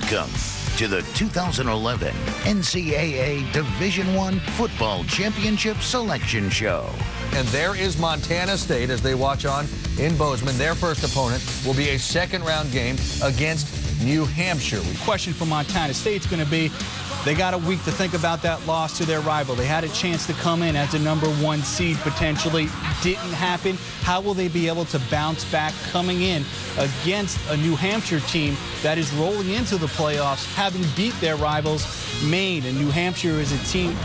Welcome to the 2011 NCAA Division One Football Championship Selection Show. And there is Montana State as they watch on in Bozeman. Their first opponent will be a second round game against New Hampshire. Question for Montana State is going to be they got a week to think about that loss to their rival. They had a chance to come in as a number one seed potentially. Didn't happen. How will they be able to bounce back coming in against a New Hampshire team that is rolling into the playoffs, having beat their rivals, Maine? And New Hampshire is a team.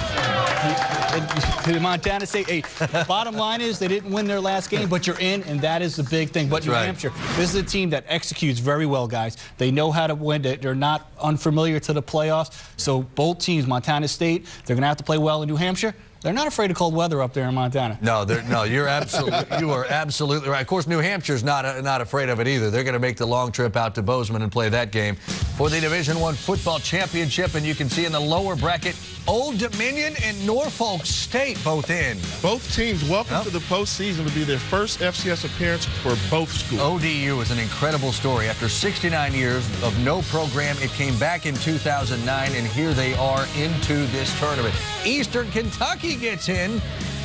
To Montana State, hey, bottom line is they didn't win their last game, but you're in, and that is the big thing. But That's New right. Hampshire, this is a team that executes very well, guys. They know how to win. They- They're not unfamiliar to the playoffs. So both teams, Montana State, they're going to have to play well in New Hampshire. They're not afraid of cold weather up there in Montana. No, they're, no, you're absolutely, you are absolutely right. Of course, New Hampshire's not uh, not afraid of it either. They're going to make the long trip out to Bozeman and play that game for the Division One football championship. And you can see in the lower bracket, Old Dominion and Norfolk State both in. Both teams welcome Yep. to the postseason to be their first FCS appearance for both schools. ODU is an incredible story. After 69 years of no program, it came back in 2009, and here they are into this tournament. Eastern Kentucky gets in.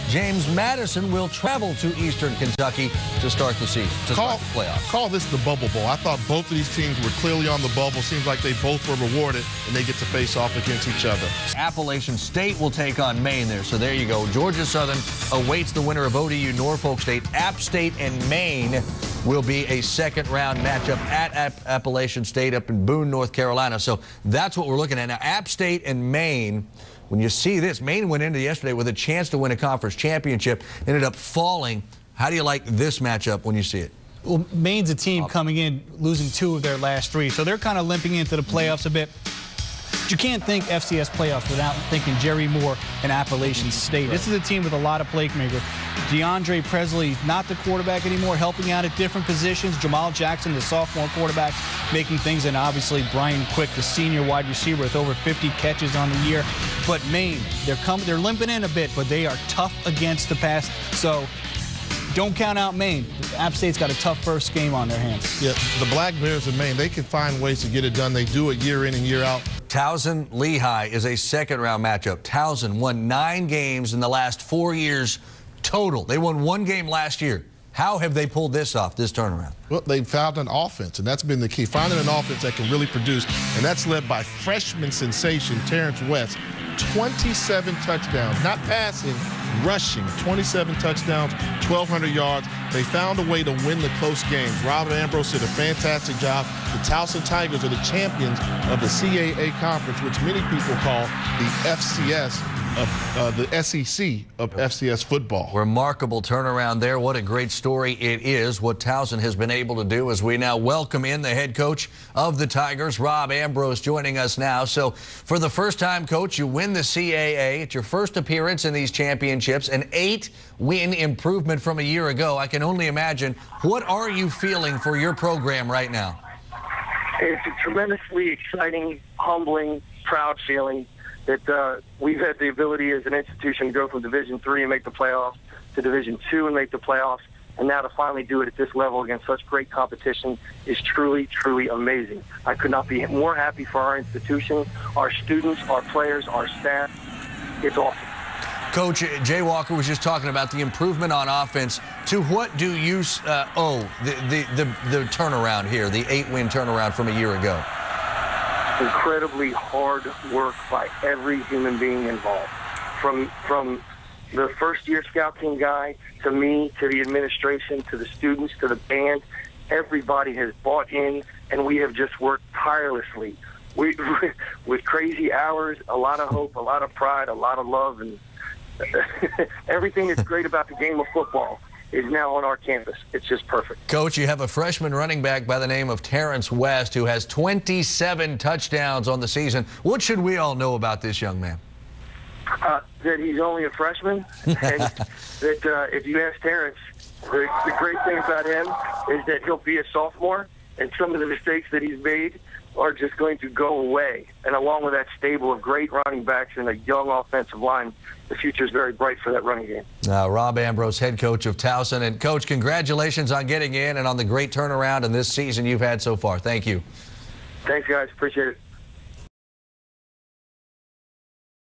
James Madison will travel to Eastern Kentucky to start the season, to Call, start the playoffs. call this the bubble bowl. I thought both of these teams were clearly on the bubble. Seems like they both were rewarded, and they get to face off against each other. Appalachian State will take on Maine there. So there you go. Georgia Southern awaits the winner of ODU Norfolk State. App State and Maine will be a second round matchup at App- Appalachian State up in Boone, North Carolina. So that's what we're looking at. Now, App State and Maine, when you see this, Maine went into yesterday with a chance to win a conference championship, ended up falling. How do you like this matchup when you see it? Well, Maine's a team coming in losing two of their last three, so they're kind of limping into the playoffs a bit. But you can't think FCS playoffs without thinking Jerry Moore and Appalachian State. This is a team with a lot of playmaker. DeAndre Presley, not the quarterback anymore, helping out at different positions. Jamal Jackson, the sophomore quarterback, making things, and obviously Brian Quick, the senior wide receiver, with over 50 catches on the year. But Maine, they're coming, they're limping in a bit, but they are tough against the pass. So don't count out Maine. App State's got a tough first game on their hands. Yeah, the Black Bears of Maine, they can find ways to get it done. They do it year in and year out. Towson Lehigh is a second round matchup. Towson won nine games in the last four years total. They won one game last year. How have they pulled this off, this turnaround? Well, they found an offense, and that's been the key. Finding an offense that can really produce, and that's led by freshman sensation Terrence West. 27 touchdowns, not passing, rushing. 27 touchdowns, 1,200 yards. They found a way to win the close games. Robert Ambrose did a fantastic job. The Towson Tigers are the champions of the CAA conference, which many people call the FCS uh, the SEC of FCS football. Remarkable turnaround there. What a great story it is. What Towson has been able to do as we now welcome in the head coach of the Tigers, Rob Ambrose, joining us now. So, for the first time, coach, you win the CAA. It's your first appearance in these championships, an eight win improvement from a year ago. I can only imagine. What are you feeling for your program right now? It's a tremendously exciting, humbling, proud feeling that uh, we've had the ability as an institution to go from Division Three and make the playoffs to Division Two and make the playoffs, and now to finally do it at this level against such great competition is truly, truly amazing. I could not be more happy for our institution, our students, our players, our staff. It's awesome. Coach Jay Walker was just talking about the improvement on offense. To what do you uh, owe the, the, the, the turnaround here, the eight-win turnaround from a year ago? Incredibly hard work by every human being involved. From from the first year scout team guy to me to the administration to the students to the band, everybody has bought in and we have just worked tirelessly. We with crazy hours, a lot of hope, a lot of pride, a lot of love and everything that's great about the game of football is now on our campus. It's just perfect. Coach, you have a freshman running back by the name of Terrence West who has 27 touchdowns on the season. What should we all know about this young man? Uh, that he's only a freshman, and that uh, if you ask Terrence, the, the great thing about him is that he'll be a sophomore, and some of the mistakes that he's made are just going to go away. And along with that stable of great running backs and a young offensive line, the future is very bright for that running game. Uh, Rob Ambrose, head coach of Towson. And, Coach, congratulations on getting in and on the great turnaround in this season you've had so far. Thank you. Thanks, guys. Appreciate it.